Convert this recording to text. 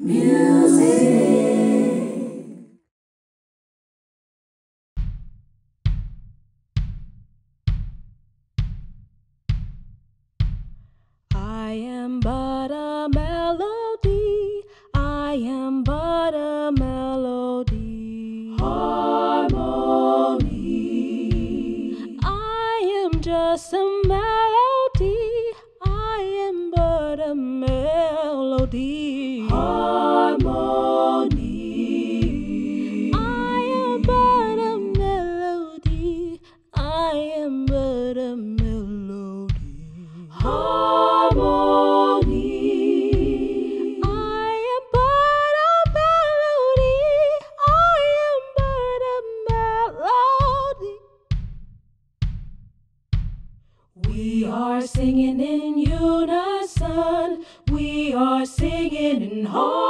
I am but a melody. I am but a melody. Harmony. I am just a melody. I am but a melody. We are singing in unison. We are singing in harmony.